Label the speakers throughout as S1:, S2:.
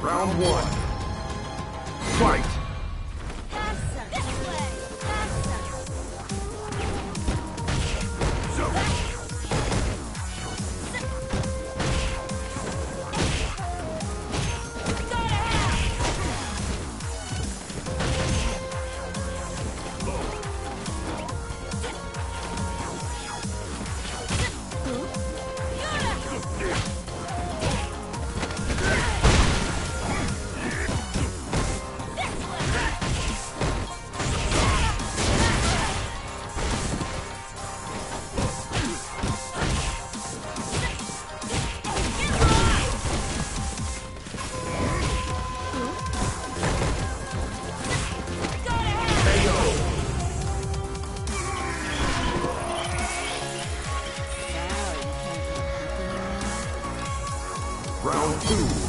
S1: Round one. Fight! Two.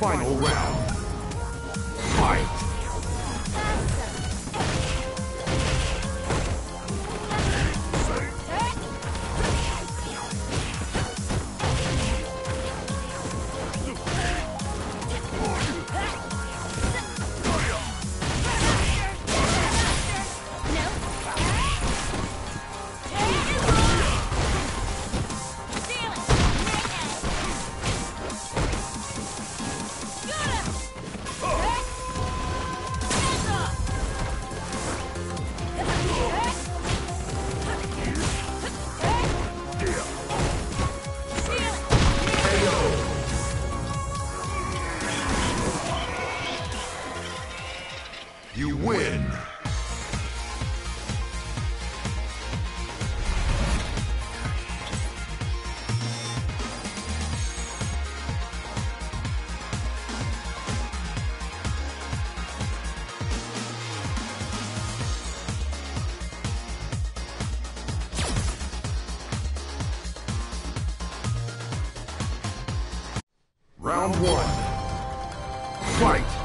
S1: Final round. Round one. Fight!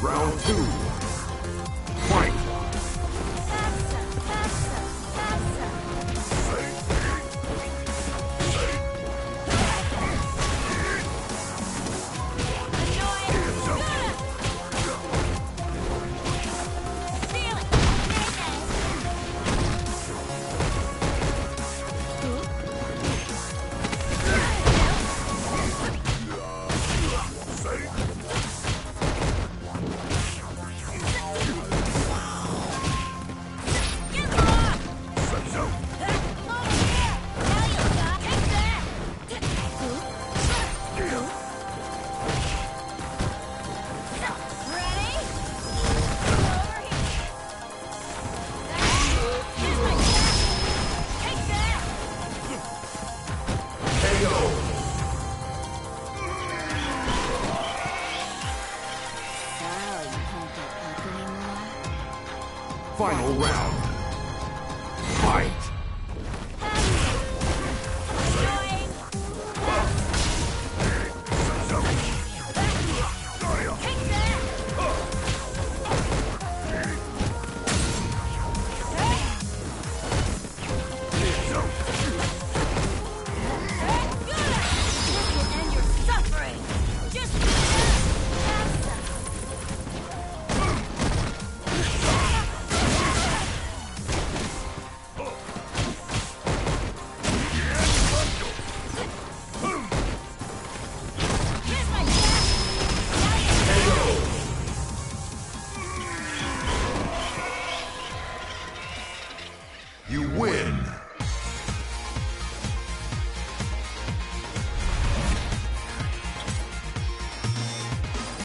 S1: Round two. Round.